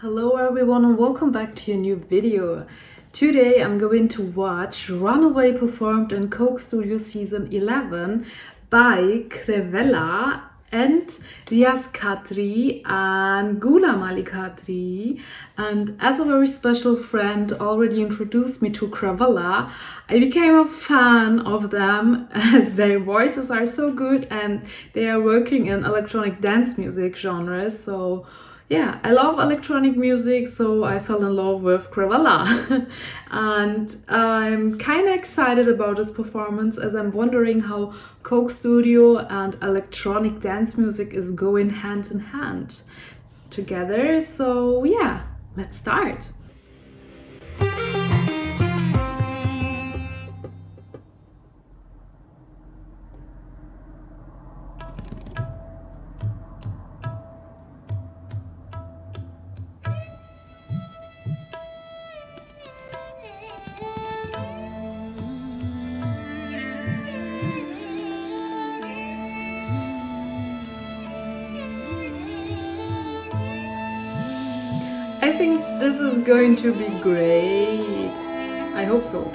Hello everyone and welcome back to a new video. Today I'm going to watch Runaway performed in Coke Studio Season 11 by Krewella and Riaz Qadri and Ghulam Ali Qadri. And as a very special friend already introduced me to Krewella, I became a fan of them as their voices are so good and they are working in electronic dance music genres. So yeah, I love electronic music, so I fell in love with Krewella. and I'm kind of excited about this performance as I'm wondering how Coke Studio and electronic dance music is going hand in hand together. So yeah, let's start. I think this is going to be great. I hope so.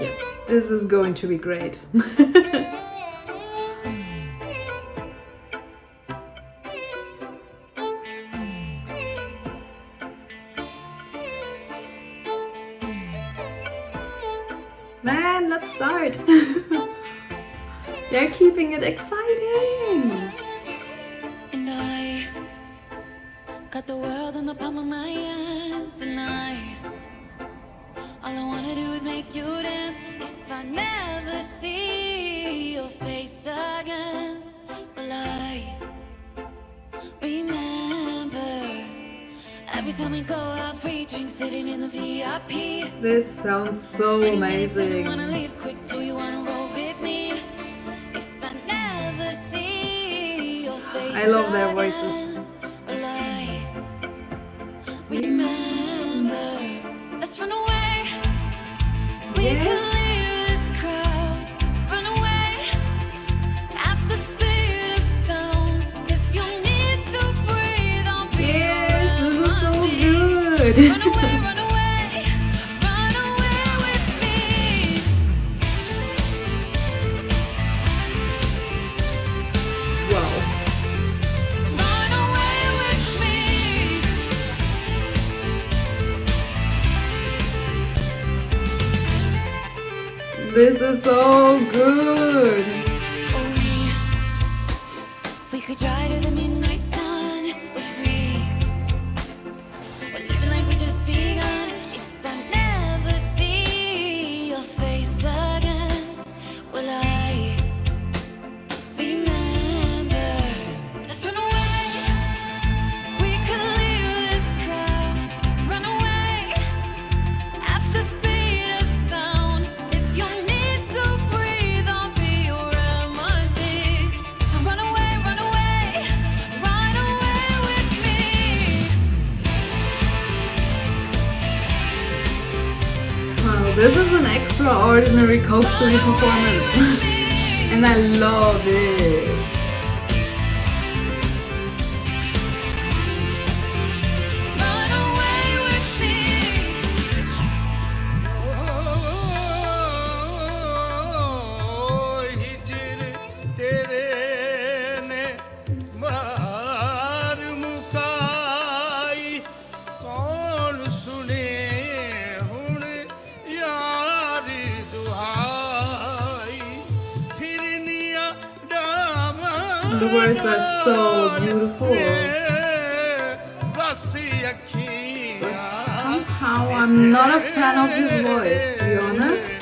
Yeah, this is going to be great. start. They're keeping it exciting. And I got the world in the palm of my hands, and I all I wanna do is make you dance. If I never see your face again, will I remember every time we go out, free drinks sitting in the VIP? This sounds so 20 minutes and you amazing. To breathe, I'll be Yes, your this is so good. This is so good. This is an extraordinary Coke Studio performance. and I love it. The words are so beautiful. But somehow I'm not a fan of his voice, to be honest.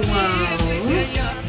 wow.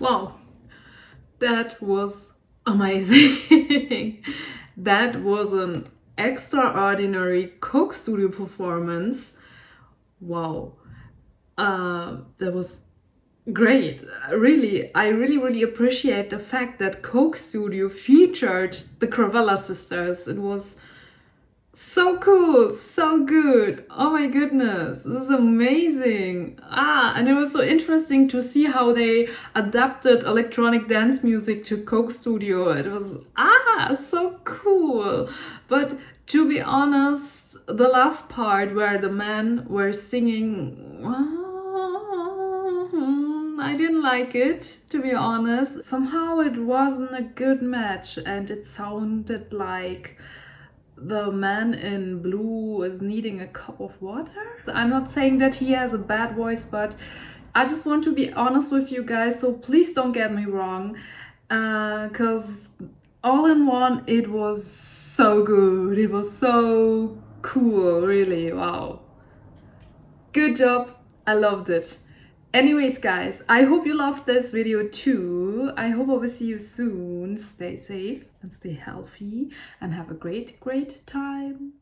Wow, that was amazing. that was an extraordinary Coke Studio performance. Wow, uh, that was great. Really, I really, really appreciate the fact that Coke Studio featured the Krewella sisters. It was so cool, so good. Oh my goodness, this is amazing. Ah, and it was so interesting to see how they adapted electronic dance music to Coke Studio. It was ah, so cool. But to be honest, the last part where the men were singing I didn't like it, to be honest. Somehow it wasn't a good match and it sounded like the man in blue is needing a cup of water. I'm not saying that he has a bad voice, but I just want to be honest with you guys, so please don't get me wrong. Uh, because all in one, it was so good. It was so cool, really. Wow. Good job. I loved it. Anyways, guys, I hope you loved this video too. I hope I will see you soon. Stay safe and stay healthy and have a great, great time.